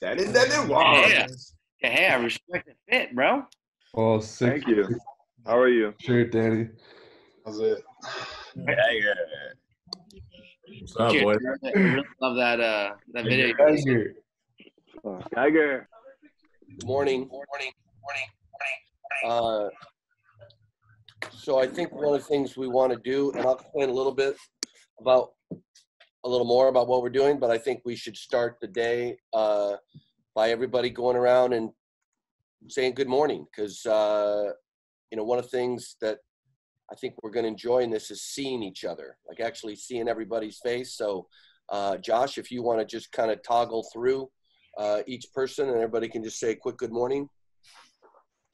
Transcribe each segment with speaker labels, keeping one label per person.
Speaker 1: That is that is wow.
Speaker 2: Yeah. Yeah, hey, I respect the fit, bro.
Speaker 3: Oh, sick.
Speaker 4: Thank you. How are you?
Speaker 3: Shirt, Danny.
Speaker 1: How's it?
Speaker 5: What's up,
Speaker 2: Cheers.
Speaker 5: boy?
Speaker 2: I really love that uh that video.
Speaker 3: Tiger.
Speaker 4: Tiger.
Speaker 6: Morning. Morning. Morning. Uh, so I think one of the things we want to do, and I'll explain a little bit about a little more about what we're doing, but I think we should start the day uh, by everybody going around and saying good morning, because uh, you know one of the things that I think we're going to enjoy in this is seeing each other, like actually seeing everybody's face. So, uh, Josh, if you want to just kind of toggle through uh, each person, and everybody can just say a quick good morning.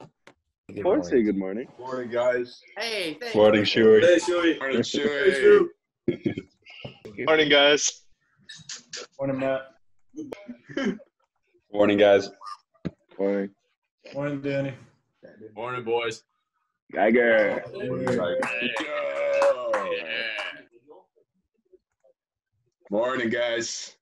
Speaker 4: Of course, say good morning.
Speaker 1: Morning, guys.
Speaker 2: Hey, thanks.
Speaker 5: Morning, Shuey.
Speaker 1: Hey, Shuey.
Speaker 5: Morning,
Speaker 1: Shuey.
Speaker 5: Morning, guys.
Speaker 7: Morning, Matt.
Speaker 5: Morning, guys.
Speaker 4: Morning.
Speaker 7: Morning, Danny.
Speaker 5: Morning, boys.
Speaker 4: Tiger.
Speaker 1: Morning, guys.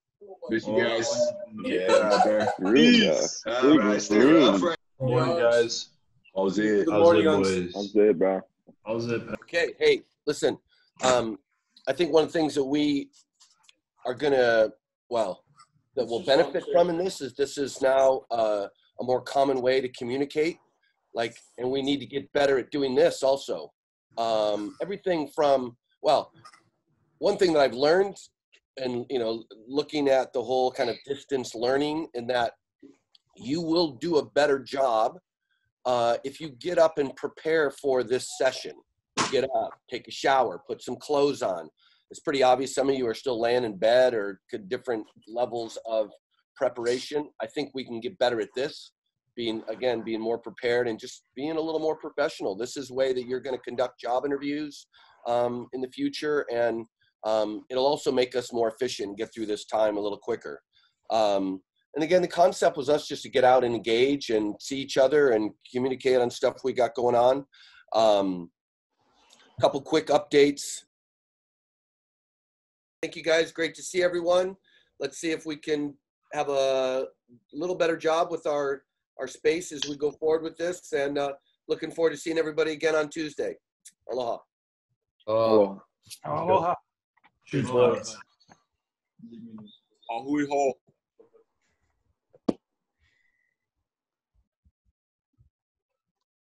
Speaker 1: Miss you guys.
Speaker 5: Yeah.
Speaker 4: Rude, uh,
Speaker 1: All right, stay
Speaker 4: Rude.
Speaker 1: up, friend.
Speaker 7: Morning, guys.
Speaker 1: How's it?
Speaker 7: Good
Speaker 5: How's
Speaker 7: morning,
Speaker 5: it, boys?
Speaker 4: How's it, bro?
Speaker 7: How's it?
Speaker 6: Okay, hey, listen. Um, I think one of the things that we are gonna, well, that will benefit from in this is this is now uh, a more common way to communicate. Like, and we need to get better at doing this also. Um, everything from, well, one thing that I've learned, and you know, looking at the whole kind of distance learning, in that you will do a better job uh, if you get up and prepare for this session get up, take a shower, put some clothes on. It's pretty obvious some of you are still laying in bed or could different levels of preparation. I think we can get better at this, being again being more prepared and just being a little more professional. This is the way that you're going to conduct job interviews um, in the future, and um, it'll also make us more efficient and get through this time a little quicker. Um, and again, the concept was us just to get out and engage and see each other and communicate on stuff we got going on. Um, couple quick updates. Thank you guys. Great to see everyone. Let's see if we can have a little better job with our our space as we go forward with this. And uh, looking forward to seeing everybody again on Tuesday. Aloha.
Speaker 4: Oh,
Speaker 7: Aloha. Shoot
Speaker 5: A hui hou.